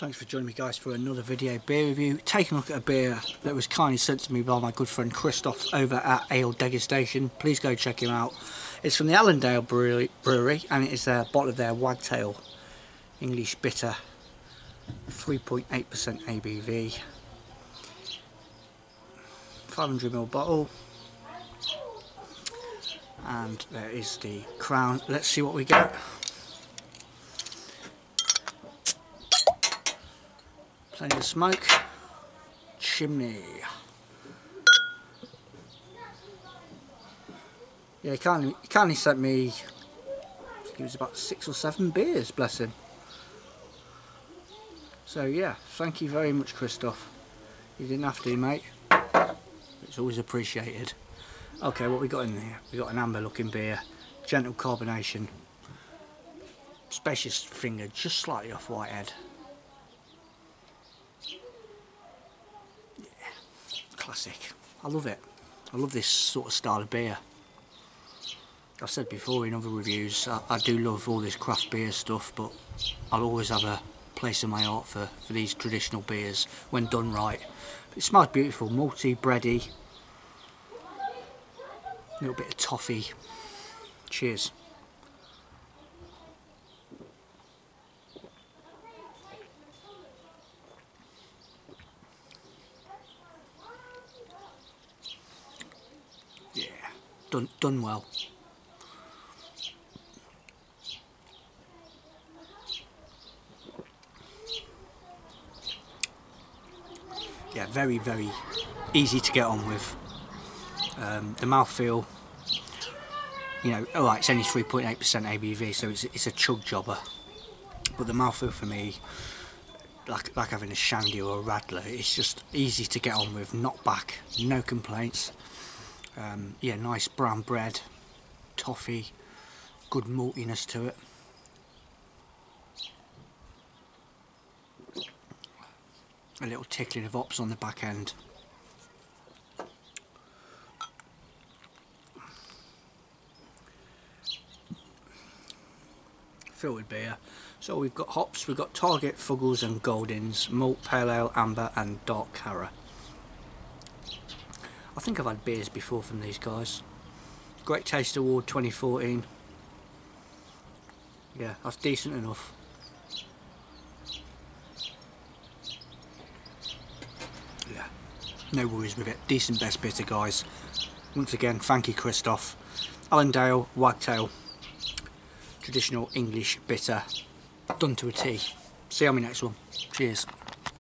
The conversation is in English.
Thanks for joining me guys for another video beer review. Taking a look at a beer that was kindly sent to me by my good friend Christoph over at Ale Degustation. Please go check him out. It's from the Allendale Brewery, and it is a bottle of their Wagtail English Bitter 3.8% ABV 500ml bottle and there is the crown. Let's see what we get. Plenty of smoke. Chimney. Yeah, he kindly, he kindly sent me, it was about six or seven beers, bless him. So yeah, thank you very much Christoph. You didn't have to mate. It's always appreciated. Okay, what we got in there? We got an amber looking beer, gentle carbonation, spacious finger, just slightly off whitehead. Classic. I love it. I love this sort of style of beer. I've said before in other reviews, I, I, do love all this craft beer stuff, but I'll always have a place in my heart for, for these traditional beers when done right. But it smells beautiful, malty, bready, a little bit of toffee. Cheers. Done, done well. Yeah, very, very easy to get on with. Um, the mouthfeel, you know, alright, it's only 3.8% ABV, so it's, it's a chug jobber. But the mouthfeel for me, like, like having a shandy or a radler, it's just easy to get on with, not back, no complaints. Um, yeah, nice brown bread, toffee, good maltiness to it. A little tickling of hops on the back end. With beer. So we've got hops, we've got Target, Fuggles and Goldings, Malt, Pale Ale, Amber and Dark Cara. I think I've had beers before from these guys. Great Taste Award 2014. Yeah, that's decent enough. Yeah, no worries with it. Decent best bitter guys. Once again, thank you Christoph. Allendale Wagtail. Traditional English bitter. Done to a T. See you on my next one. Cheers.